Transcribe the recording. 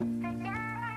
Bye.